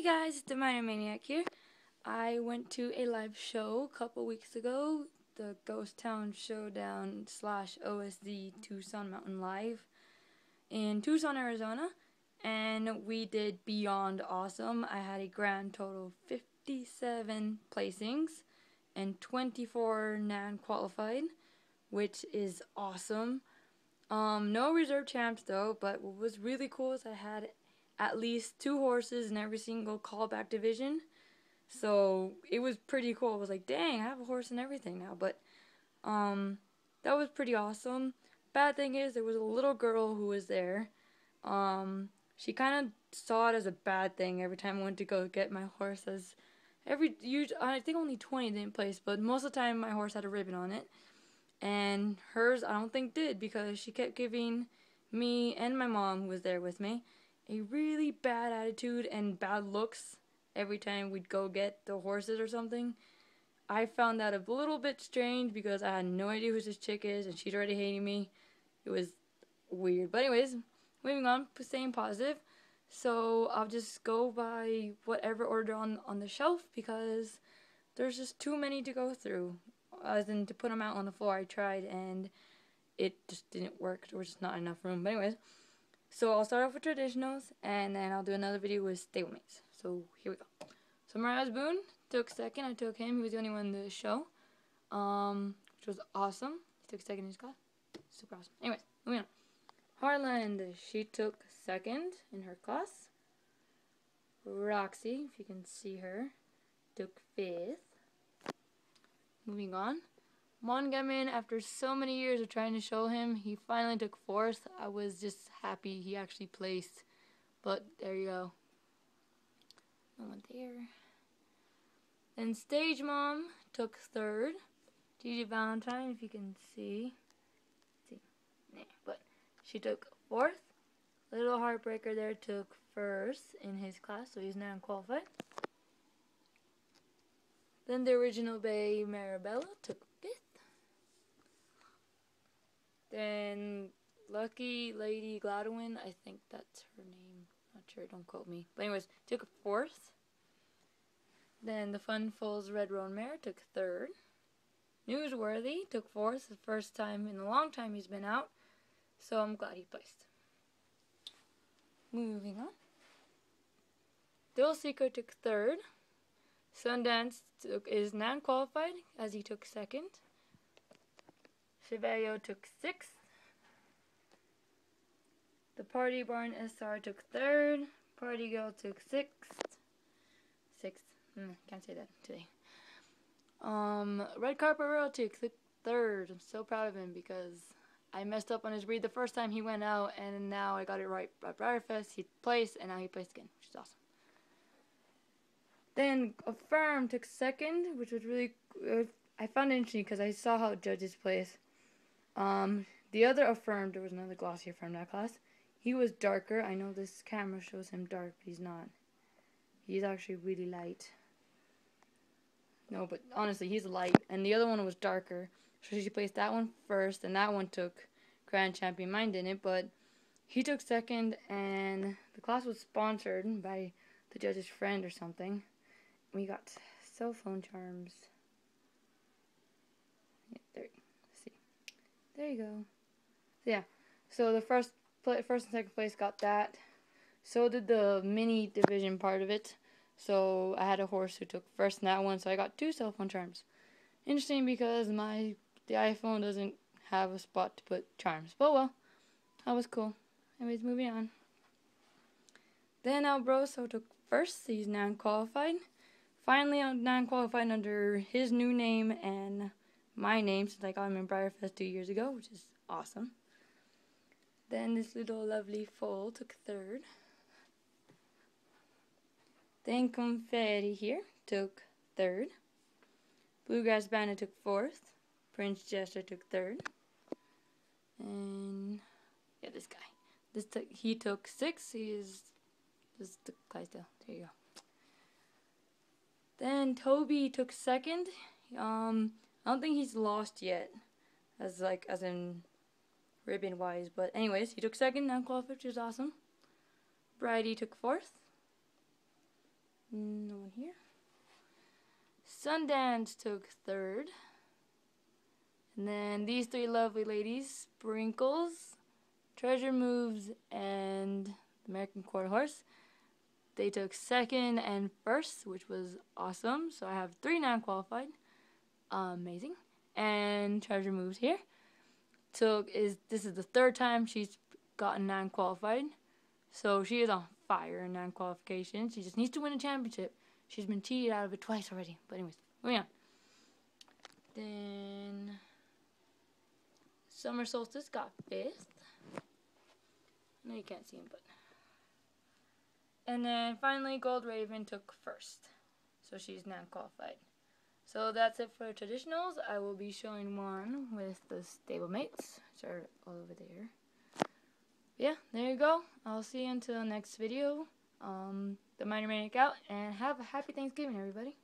Hey guys, it's the Miner Maniac here. I went to a live show a couple weeks ago, the Ghost Town Showdown slash OSD Tucson Mountain Live in Tucson, Arizona, and we did beyond awesome. I had a grand total of 57 placings and 24 non-qualified, which is awesome. Um, no reserve champs though, but what was really cool is I had at least two horses in every single callback division. So it was pretty cool. I was like, dang, I have a horse and everything now. But um, that was pretty awesome. Bad thing is, there was a little girl who was there. Um, she kind of saw it as a bad thing every time I went to go get my horse. As every, I think only 20 didn't place, but most of the time my horse had a ribbon on it. And hers, I don't think did because she kept giving me and my mom, who was there with me, a really bad attitude and bad looks every time we'd go get the horses or something. I found that a little bit strange because I had no idea who this chick is and she's already hating me. It was weird. But anyways, moving on, staying positive. So I'll just go by whatever order on on the shelf because there's just too many to go through. As in to put them out on the floor, I tried and it just didn't work. There was just not enough room. But anyways, so I'll start off with traditionals, and then I'll do another video with stablemates. So here we go. So Mraz Boone took second. I took him. He was the only one in the show, um, which was awesome. He took second in his class. Super awesome. Anyways, moving on. Harland, she took second in her class. Roxy, if you can see her, took fifth. Moving on. Montgomery, after so many years of trying to show him, he finally took fourth. I was just happy he actually placed. But there you go. No one there. Then Stage Mom took third. Gigi Valentine, if you can see. see. But she took fourth. Little Heartbreaker there took first in his class, so he's now qualified. Then the original Bay Marabella took then Lucky Lady Gladwin, I think that's her name. Not sure, don't quote me. But anyways, took fourth. Then the Fun Foals Red Roan Mare took third. Newsworthy took fourth, the first time in a long time he's been out. So I'm glad he placed. Moving on. Thrill Seeker took third. Sundance took, is non-qualified as he took second. Chevelio took sixth. The Party Barn SR took third. Party Girl took sixth. Sixth. Mm, can't say that today. Um, Red Carpet Royal took third. I'm so proud of him because I messed up on his breed the first time he went out, and now I got it right at BreyerFest. He placed, and now he placed again, which is awesome. Then Affirm took second, which was really. Uh, I found it interesting because I saw how judges place. Um, the other affirmed, there was another glossy affirmed that class. He was darker. I know this camera shows him dark, but he's not. He's actually really light. No, but honestly, he's light. And the other one was darker. So she placed that one first, and that one took Grand Champion. Mine didn't, but he took second, and the class was sponsored by the judge's friend or something. We got cell phone charms. There you go. So yeah. So the first first and second place got that. So did the mini division part of it. So I had a horse who took first in that one, so I got two cell phone charms. Interesting because my the iPhone doesn't have a spot to put charms. But well, that was cool. Anyways, moving on. Then Albroso took first. He's non-qualified. Finally, uh, non-qualified under his new name and my name since I got him in BreyerFest two years ago, which is awesome. Then this little lovely foal took third. Then Confetti here took third. Bluegrass Bandit took fourth. Prince Jester took third. And yeah, this guy. This took, he took six. He is is the Clydesdale. There you go. Then Toby took second. Um, I don't think he's lost yet, as like as in ribbon wise. But anyways, he took second, non qualified, which is awesome. Bridie took fourth. No one here. Sundance took third. And then these three lovely ladies, Sprinkles, Treasure Moves, and American Quarter Horse, they took second and first, which was awesome. So I have three non-qualified. Amazing. And Treasure Moves here. Took is this is the third time she's gotten non-qualified. So she is on fire in non-qualification. She just needs to win a championship. She's been cheated out of it twice already. But anyways, moving on. Then Summer Solstice got fifth. No, you can't see him, but. And then finally, Gold Raven took first. So she's now qualified. So that's it for traditionals. I will be showing one with the stablemates, which are all over there. Yeah, there you go. I'll see you until next video. Um, the Miner Maniac out, and have a happy Thanksgiving, everybody.